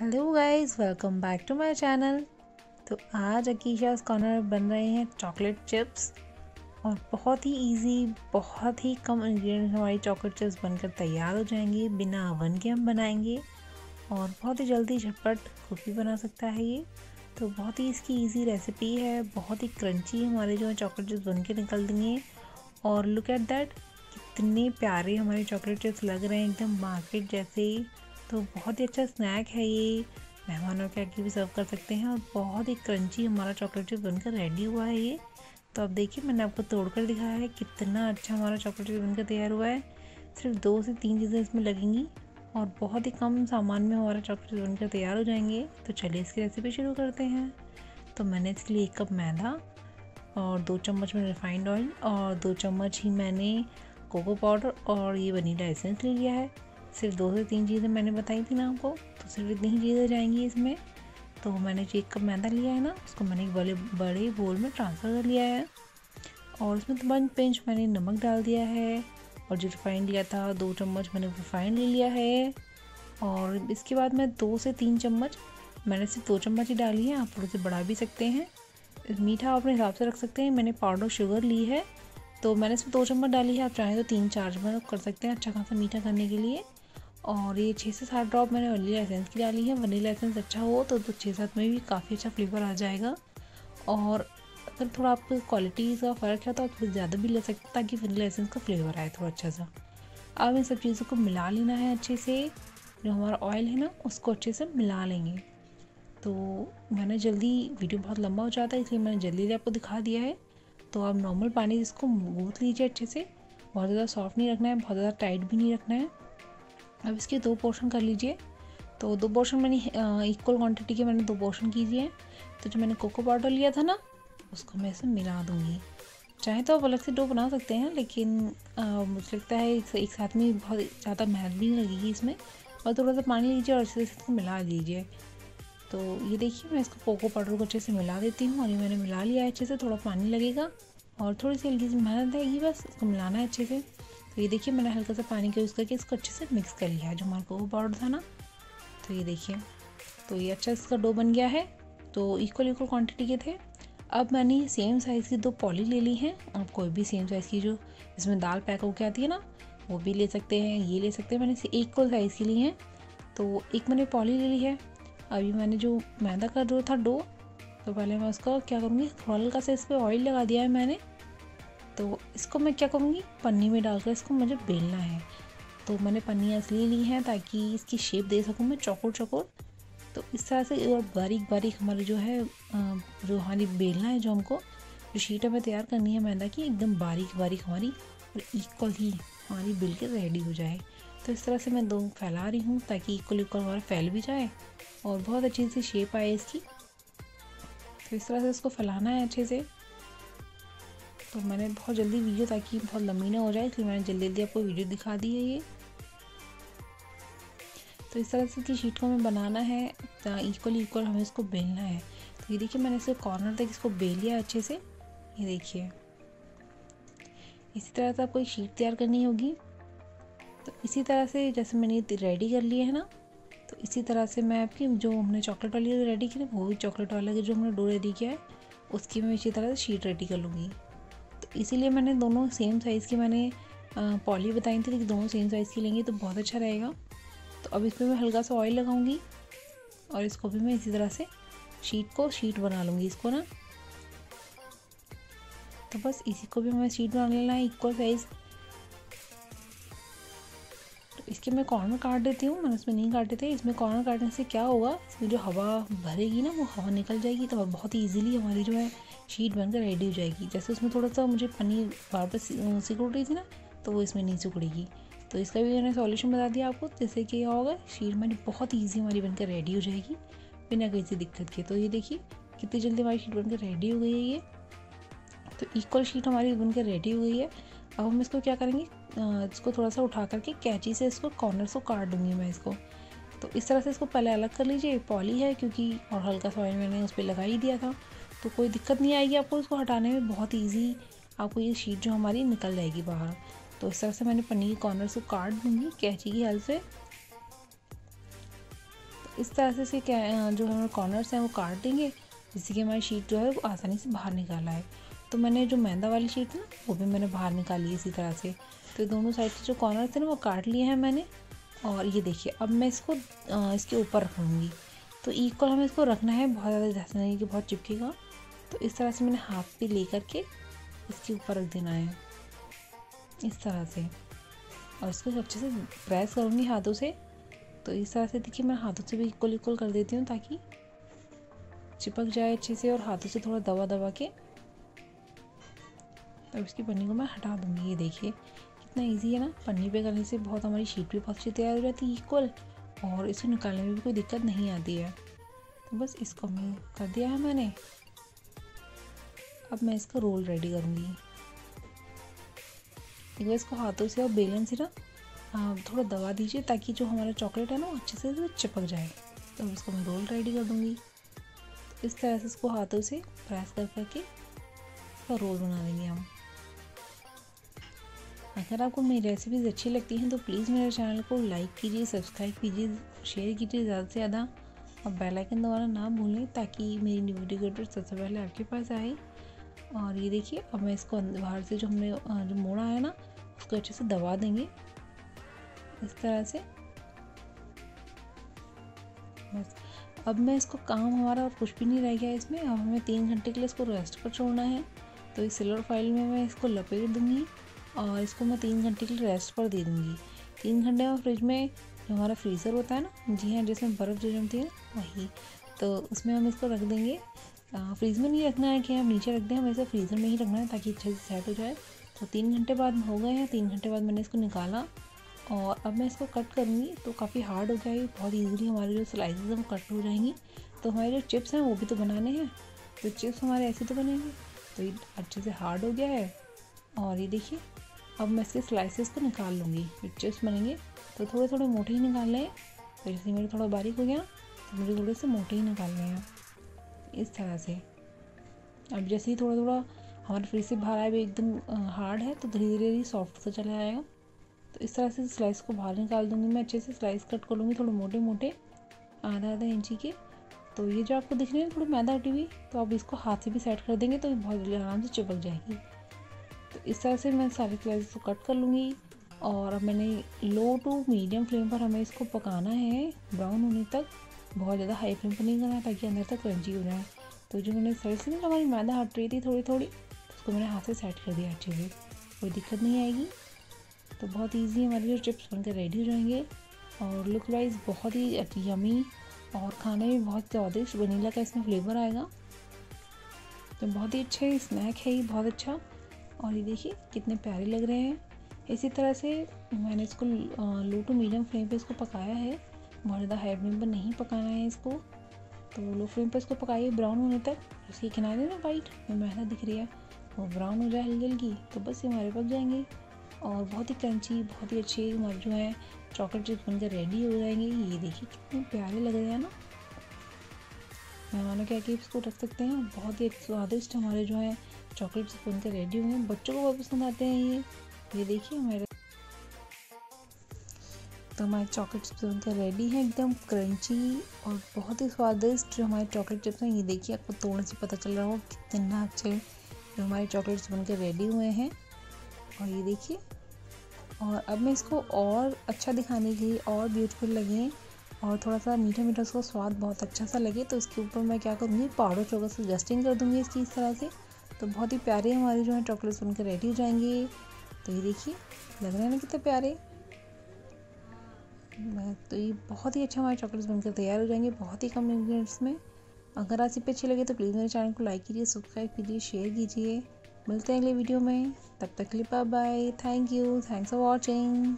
Hello guys welcome back to my channel तो आज अकीशास corner बन रहे हैं चॉकलेट चिप्स और बहुत ही इजी बहुत ही कम इंग्रेडिएंट्स हमारी चॉकलेट चिप्स बनकर तैयार हो जाएँगे, बिना अवन के हम बनाएँगे और बहुत ही जल्दी झटपट भी बना सकता है ये। तो बहुत ही इसकी इजी रेसिपी है, बहुत ही क्रंची हमारे जो है चॉकलेट चिप्स बन के निकल देंगे और लुक एट दैट कितने प्यारे हमारे चॉकलेट चिप्स लग रहे हैं, एकदम मार्केट जैसे ही तो बहुत ही अच्छा स्नैक है ये। मेहमानों के आगे भी सर्व कर सकते हैं और बहुत ही क्रंची हमारा चॉकलेट चिप बनकर रेडी हुआ है ये। तो अब देखिए, मैंने आपको तोड़कर दिखाया है कितना अच्छा हमारा चॉकलेट चिप बनकर तैयार हुआ है। सिर्फ़ दो से तीन चीज़ें इसमें लगेंगी और बहुत ही कम सामान में हमारा चॉकलेट चिप बनकर तैयार हो जाएँगे। तो चलिए इसकी रेसिपी शुरू करते हैं। तो मैंने इसके लिए एक कप मैदा और दो चम्मच में रिफाइंड ऑयल और दो चम्मच ही मैंने कोको पाउडर और ये वनीला एसेंस ले लिया है। सिर्फ़ दो से तीन चीज़ें मैंने बताई थी ना आपको तो सिर्फ़ इतनी ही चीज़ें जाएँगी इसमें। तो मैंने जो एक कप मैदा लिया है ना, उसको मैंने एक बड़े बड़े बोल में ट्रांसफ़र कर लिया है। और उसमें तो वन पिंच मैंने नमक डाल दिया है, और जो रिफाइंड लिया था, दो चम्मच मैंने रिफाइंड ले लिया है। और इसके बाद मैं दो से तीन चम्मच, मैंने सिर्फ़ दो चम्मच ही डाली है, आप थोड़े से बढ़ा भी सकते हैं। मीठा आप अपने हिसाब से रख सकते हैं, मैंने पाउडर शुगर ली है। तो मैंने इसमें दो चम्मच डाली है, आप चाहें तो तीन, चार चम्मच कर सकते हैं अच्छा खासा मीठा करने के लिए। और ये छः से सात ड्रॉप मैंने वनीला एसेंस की डाली है। वनीला एसेंस अच्छा हो तो, तो छः सात में भी काफ़ी अच्छा फ्लेवर आ जाएगा। और अगर थोड़ा आप क्वालिटी का फ़र्क है तो आप ज़्यादा भी ले सकते हैं ताकि वनीला एसेंस का फ्लेवर आए थोड़ा अच्छा सा। अब इन सब चीज़ों को मिला लेना है अच्छे से। जो हमारा ऑयल है ना उसको अच्छे से मिला लेंगे। तो मैंने जल्दी वीडियो बहुत लंबा हो जाता है इसलिए मैंने जल्दी आपको दिखा दिया है। तो आप नॉर्मल पानी इसको गूँथ लीजिए अच्छे से। बहुत ज़्यादा सॉफ्ट नहीं रखना है बहुत ज़्यादा टाइट भी नहीं रखना है। अब इसके दो पोर्शन कर लीजिए। तो दो पोर्शन मैंने इक्वल क्वांटिटी के मैंने दो पोर्शन कीजिए। तो जो मैंने कोको पाउडर लिया था ना उसको मैं इसमें मिला दूँगी। चाहे तो आप अलग से डो बना सकते हैं लेकिन आ, मुझे लगता है एक साथ में बहुत ज़्यादा मेहनत भी नहीं लगेगी इसमें। और थोड़ा सा पानी लीजिए और अच्छे से इसको मिला लीजिए तो ये देखिए मैं इसको कोको पाउडर को अच्छे से मिला देती हूँ। और ये मैंने मिला लिया है अच्छे से थोड़ा पानी लगेगा। और थोड़ी सी हल्की सी मेहनत आएगी बस इसको मिलाना है अच्छे से। तो ये देखिए मैंने हल्का सा पानी का यूज़ करके इसको अच्छे से मिक्स कर लिया जो हमारा कोको पाउडर था ना तो ये देखिए। तो ये अच्छा इसका डो बन गया है। तो इक्वल इक्वल क्वांटिटी के थे। अब मैंने सेम साइज़ की दो पॉली ले ली हैं। आप कोई भी सेम साइज़ की जो इसमें दाल पैक होकर आती है ना, वो भी ले सकते हैं, ये ले सकते हैं। मैंने इसे इक्वल साइज़ की ली हैं। तो एक मैंने पॉली ले ली है। अभी मैंने जो मैदा का डो था डो तो पहले मैं उसका क्या करूँगी थोड़ा हल्का सा इस पर ऑयल लगा दिया है मैंने। तो इसको मैं क्या करूँगी? पन्नी में डालकर इसको मुझे बेलना है। तो मैंने पन्नी इसलिए ली हैं ताकि इसकी शेप दे सकूँ मैं चौकोर चौकोर। तो इस तरह से और बारीक बारीक हमारी जो है जो हमारी बेलना है जो हमको, जो शीट हमें तैयार करनी है मैदा की, एकदम बारीक बारीक हमारी और इक्वल ही हमारी बिल के रेडी हो जाए। तो इस तरह से मैं दो फैला रही हूँ ताकि इक्वल इक्वल हमारा फैल भी जाए और बहुत अच्छी सी शेप आए इसकी। तो इस तरह से इसको फैलाना है अच्छे से। तो मैंने बहुत जल्दी वीडियो ताकि बहुत लंबी ना हो जाए, इसलिए मैंने जल्दी जल्दी आपको वीडियो दिखा दी है ये। तो इस तरह से की शीट को हमें बनाना है इक्वल इक्वल हमें इसको बेलना है। तो ये देखिए, मैंने इसे कॉर्नर तक इसको बेल लिया अच्छे से। ये देखिए। इसी तरह से आपको एक शीट तैयार करनी होगी। तो इसी तरह से जैसे मैंने रेडी कर लिए है ना तो इसी तरह से मैं आपकी जो हमने चॉकलेट वाली रेडी की ना, वो भी चॉकलेट वाला जो हमने डो रेडी किया है, उसकी मैं इसी तरह से शीट रेडी कर लूँगी। इसीलिए मैंने दोनों सेम साइज़ की मैंने पॉली बताई थी कि दोनों सेम साइज़ की लेंगे तो बहुत अच्छा रहेगा। तो अब इसमें मैं हल्का सा ऑयल लगाऊँगी और इसको भी मैं इसी तरह से शीट को शीट बना लूँगी इसको ना। तो बस इसी को भी मैं शीट बना लेना है इक्वल साइज़ इसके मैं कॉर्नर काट देती हूँ। मैंने इसमें नहीं काटे थे। इसमें कॉर्नर काटने से क्या होगा? इसमें जो हवा भरेगी ना, वो हवा निकल जाएगी तो बहुत ही ईजिली हमारी जो है शीट बनकर रेडी हो जाएगी। जैसे उसमें थोड़ा सा मुझे पनीर बार बार सिकुड़ रही थी ना तो वो इसमें नहीं सिकुड़ेगी। तो इसका भी मैंने सॉल्यूशन बता दिया आपको। जैसे कि क्या होगा शीट हमारी बहुत ईजी हमारी बनकर रेडी हो जाएगी, बिना किसी दिक्कत के। तो ये देखिए, कितनी जल्दी हमारी शीट बनकर रेडी हो गई है ये। तो इक्वल शीट हमारी बनकर रेडी हो गई है। अब हम इसको क्या करेंगे? इसको थोड़ा सा उठा करके कैची से इसको कॉर्नर से काट दूँगी मैं इसको। तो इस तरह से इसको पहले अलग कर लीजिए पॉली है क्योंकि और हल्का सा ऑयल मैंने उस पर लगा ही दिया था। तो कोई दिक्कत नहीं आएगी आपको इसको हटाने में, बहुत ईजी आपको ये शीट जो हमारी निकल जाएगी बाहर। तो इस तरह से मैंने पनीर कॉर्नर से काट दूँगी कैची की हेल्प से। इस तरह से इसे जो हमारे कॉर्नर्स हैं वो काट देंगे, जिससे कि हमारी शीट जो है वो आसानी से बाहर निकाला है तो मैंने जो मैदा वाली शीट थी ना वो भी मैंने बाहर निकाली इसी तरह से। तो दोनों साइड के जो कॉर्नर थे ना वो काट लिए हैं मैंने। और ये देखिए अब मैं इसको आ, इसके ऊपर रखूँगी। तो इक्वल हमें इसको रखना है बहुत ज़्यादा जैसे नहीं कि बहुत चिपकेगा। तो इस तरह से मैंने हाथ पे ले करके इसके ऊपर रख देना है। इस तरह से। और इसको अच्छे से प्रेस करूँगी हाथों से। तो इस तरह से देखिए मैं हाथों से भी इक्वल इक्वल कर देती हूँ ताकि चिपक जाए अच्छे से और हाथों से थोड़ा दबा दबा के। अब तो इसकी पन्नी को मैं हटा दूँगी। ये देखिए, कितना इजी है ना। पन्नी पे करने से बहुत हमारी शीट भी बहुत अच्छी तैयार हो जाती है इक्वल और इसे निकालने में भी कोई दिक्कत नहीं आती है। तो बस इसको मैं कर दिया है मैंने। अब मैं इसका रोल रेडी करूँगी। एक बार इसको हाथों से और बेलन से ना थोड़ा दबा दीजिए ताकि जो हमारा चॉकलेट है ना अच्छे से चिपक जाए। तो इसको मैं रोल रेडी कर दूँगी। इस तरह से इसको हाथों से प्रेस कर करके रोल बना देंगे हम। अगर आपको मेरी रेसिपीज़ अच्छी लगती हैं तो प्लीज़ मेरे चैनल को लाइक कीजिए सब्सक्राइब कीजिए शेयर कीजिए ज़्यादा से ज़्यादा। और बेल आइकन दबाना ना भूलें, ताकि मेरी न्यू वीडियो का सबसे पहले आपके पास आए। और ये देखिए, अब मैं इसको बाहर से जो हमने जो मोड़ा है ना, उसको अच्छे से दबा देंगे। इस तरह से। बस। अब मैं इसको काम हमारा और कुछ भी नहीं रह गया इसमें। अब हमें तीन घंटे के लिए इसको रेस्ट पर छोड़ना है। तो इस सिल्वर फ़ाइल में मैं इसको लपेट दूँगी। और इसको मैं तीन घंटे के लिए रेस्ट पर दे दूँगी। तीन घंटे में फ्रिज में जो हमारा फ्रीज़र होता है ना, जी हाँ जिसमें बर्फ़ जो जमती है वही। तो उसमें हम इसको रख देंगे। फ्रीज में नहीं रखना है कि हम नीचे रख दें, हमें इसे फ्रीज़र में ही रखना है ताकि अच्छे से सेट हो जाए। तो तीन घंटे बाद हो गए हैं, तीन घंटे बाद मैंने इसको निकाला। और अब मैं इसको कट करूँगी तो काफ़ी हार्ड हो जाएगी बहुत ईजिली हमारी जो स्लाइसेस हैं वो कट हो जाएँगी। तो हमारे जो चिप्स हैं वो भी तो बनाने हैं। तो चिप्स हमारे ऐसे तो बनेंगे। तो ये अच्छे से हार्ड हो गया है। और ये देखिए अब मैं इसके स्लाइसेस को निकाल लूँगी। जो चिप्स बनेंगे। तो थोड़े थोड़े मोटे ही निकाल लें। तो जैसे मेरे थोड़ा बारीक हो गया। तो मुझे थोड़े से मोटे ही निकालने हैं। इस तरह से। अब जैसे ही थोड़ा थोड़ा हमारे फ्रिज से बाहर आए एकदम हार्ड है तो धीरे धीरे सॉफ्ट सा चला आएगा तो इस तरह से स्लाइस को बाहर निकाल दूँगी मैं। अच्छे से स्लाइस कट कर लूँगी थोड़े मोटे मोटे आधा आधा इंची के। तो ये जो आपको दिख रही है थोड़ी मैदा हटी हुई तो आप इसको हाथ से भी सेट कर देंगे तो बहुत आराम से चिपक जाएगी। तो इस तरह से मैं सारे स्लाइस को कट कर लूँगी और अब मैंने लो टू मीडियम फ्लेम पर हमें इसको पकाना है ब्राउन होने तक। बहुत ज़्यादा हाई फ्लेम पर नहीं करना ताकि अंदर तक क्रंची हो जाए। तो जो मैंने साइड से हमारी मैदा हट रही थी थोड़ी थोड़ी तो उसको मैंने हाथ से सेट कर दिया अच्छे से। कोई दिक्कत नहीं आएगी। तो बहुत ईजी हमारे जो चिप्स बनकर रेडी हो जाएँगे और लुक वाइज बहुत ही यमी और खाने में बहुत स्वादिष्ट वनीला का इसमें फ्लेवर आएगा। तो बहुत ही अच्छे स्नैक है ये, बहुत अच्छा। और ये देखिए, कितने प्यारे लग रहे हैं। इसी तरह से मैंने इसको लो टू मीडियम फ्लेम पे इसको पकाया है। बहुत ज़्यादा हाई फ्लेम पर नहीं पकाना है इसको। तो लो फ्लेम पर इसको पकाइए, ब्राउन होने तक। उसके किनारे ना वाइट में मेहनत दिख रही है, वो ब्राउन हो जाए हल्की हल्की तो बस ये हमारे पक जाएँगे। और बहुत ही क्रंची, बहुत ही अच्छे हमारे जो है चॉकलेट चिप्स बनकर रेडी हो जाएँगे। ये देखिए, कितने प्यारे लग रहे हैं ना। मेहमानों के आगे इसको रख सकते हैं। बहुत ही स्वादिष्ट हमारे जो है चॉकलेट चिप्स के रेडी हुए हैं। बच्चों को बहुत पसंद आते हैं ये। ये देखिए हमारे तो हमारे चॉकलेट चिप्स बनकर रेडी हैं, एकदम क्रंची और बहुत ही स्वादिष्ट जो हमारे चॉकलेट चिप्स हैं। ये देखिए, आपको तोड़ने से पता चल रहा हो कितना अच्छे जो हमारे चॉकलेट्स बनकर रेडी हुए हैं। और ये देखिए, और अब मैं इसको और अच्छा दिखाने के लिए और ब्यूटीफुल लगे और थोड़ा सा मीठा मीठा, उसका स्वाद बहुत अच्छा सा लगे तो इसके ऊपर मैं क्या करूँगी, पाउडर चौकर से डस्टिंग कर दूँगी इसकी इस तरह से। तो बहुत ही प्यारे हमारे जो है चॉकलेट्स बनकर रेडी हो जाएँगे। तो ये देखिए, लग रहे हैं ना कितने प्यारे। तो ये बहुत ही अच्छा हमारे चॉकलेट्स बनकर तैयार हो जाएँगे, बहुत ही कम इंग्रेडिएंट्स में। अगर रेसिपी अच्छी लगे तो प्लीज़ मेरे चैनल को लाइक कीजिए सब्सक्राइब कीजिए शेयर कीजिए। मिलते हैं अगले वीडियो में। तब तक के लिए bye bye thank you thanks for watching